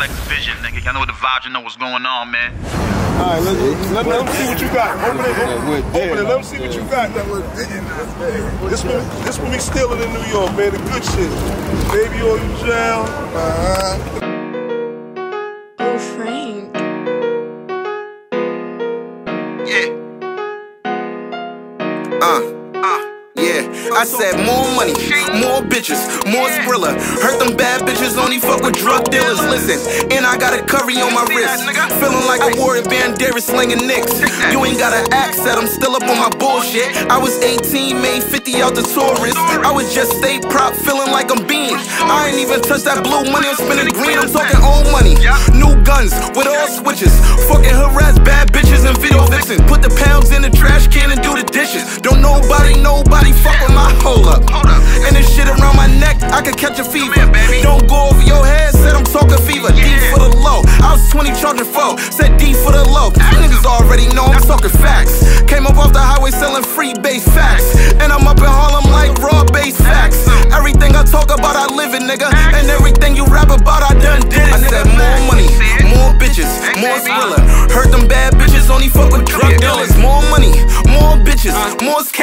Flex Vision, nigga. I know the vibes, you know what's going on, man. All right, let, let, let them see what you got. Open it, open, open it. Let them see what you got. This one, this one we stealing in New York, man. The good shit. Baby oil gel. Uh-huh. Oh, Frank. Yeah. Uh, yeah. I said more money, more bitches, more Skrilla. Heard them bad bitches only fuck with drug dealers. Listen, and I got a curry on my wrist. Feeling like a Warren Banderas slinging nicks. You ain't got an accent, I'm still up on my bullshit. I was 18, made 50 out the tourist. I was just state prop, feeling like I'm being. I ain't even touched that blue money, I'm spending green. I'm talking old money. New guns with all switches. Fucking harass catch a fever. Don't go over your head, said I'm talking fever. D for the low. I was 20 charging 4, said D for the low. You niggas already know I'm talking facts. Came up off the highway selling free base facts. And I'm up in Harlem like raw base facts. Everything I talk about, I live it, nigga. And everything you rap about, I done did it. I said more money, more bitches, more Skrilla.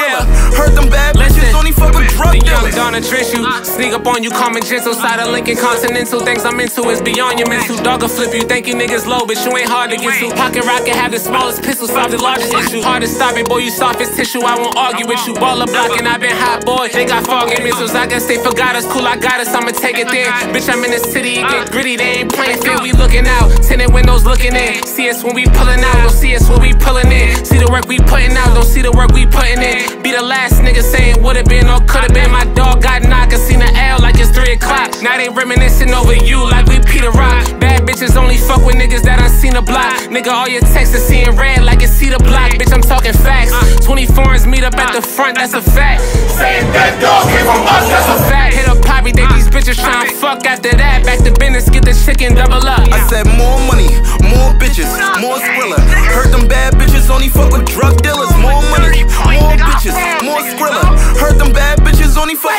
Skrilla. Heard them bad bitches only fuck with drug The young dealers. Donna Trish you. Sneak up on you, and gentle. Side of Lincoln Continental Things I'm into is beyond your mental. Dog will flip you, think you niggas low But you ain't hard to get to. Pocket rocket have the smallest pistol Solve the largest issue. Hard to stop it, boy, you soft as tissue. I won't argue with you. Baller blocking, i been hot, boy. They got fogging missiles. I guess they forgot us Cool, I got us, I'ma take it there. Bitch, I'm in the city, it get uh. gritty They ain't playing fair, we looking out Tinted windows looking in. See us when we pulling out Don't see us when we pulling in. See the work we putting out Don't see the work we putting in Be the last nigga saying would've been or could've been. My dog got knocked, I seen the L like it's 3 o'clock. Now they reminiscing over you like we Pete Rock. Bad bitches only fuck with niggas that I seen a block. Nigga, all your texts are seeing red like it's see the block. Bitch, I'm talking facts. 20 foreigns meet up at the front, that's a fact. Saying that dog came from us, that's a fact. Hit a Poppy, they these bitches tryna fuck after that. Back to business, get the chicken double up. I said more money, more bitches, more Skrilla. Heard them bad bitches only fuck with drug dealers. More money, more bitches, more Skrilla. Heard them bad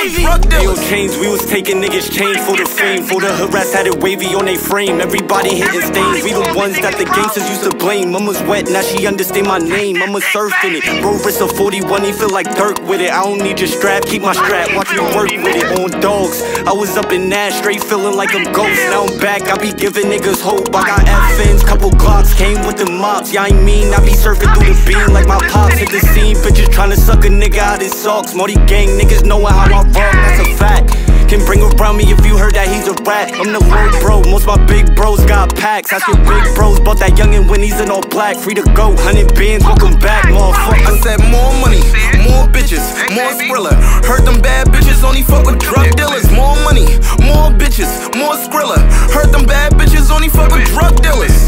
bitches only fuck with drug Yo, dealers. chains, we was taking niggas chains for the fame. For the harass had it wavy on they frame. Everybody hitting stains. We the ones that the gangsters used to blame. Mama's wet, now she understand my name. Mama surfing it. Bro, wrist a 41, he feel like Dirk with it. I don't need your strap, keep my strap. Watch me work with it on dogs. I was up in that straight feeling like I'm ghost. Now I'm back, I be giving niggas hope. I got FNs, couple Glocks, came with the mops. Yeah, I mean, I be surfing through the beam like my pops hit the scene. Bitches Tryna suck a nigga out his socks. Morty gang niggas knowin' how I rock, that's a fact. Can bring around me if you heard that he's a rat. I'm the road bro, most my big bros got packs. Ask your big bros bought that youngin' when he's in all black. Free to go, hundred bands, welcome back, motherfucker. I said more money, more bitches, more Skrilla. Heard them bad bitches only fuck with drug dealers. More money, more bitches, more Skrilla. Heard them bad bitches only fuck with drug dealers.